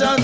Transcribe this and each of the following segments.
Russian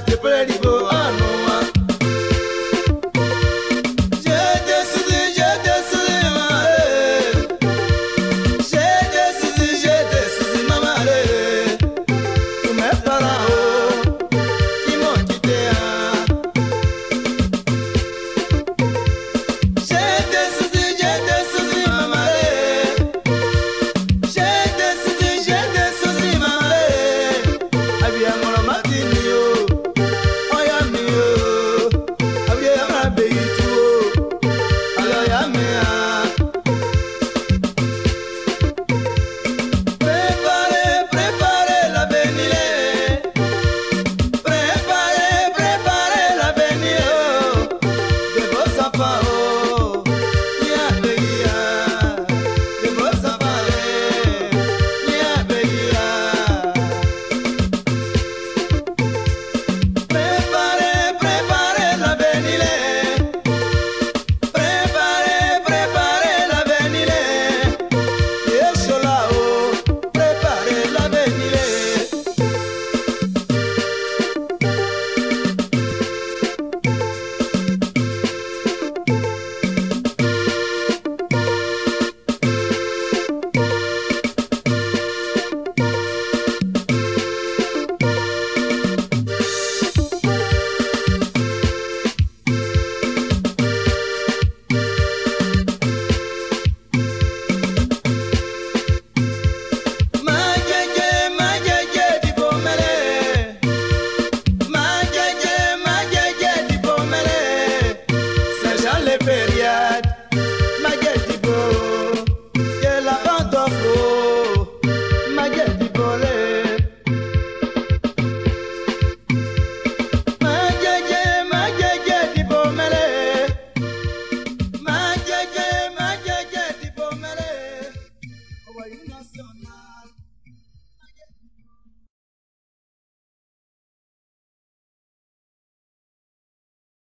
triple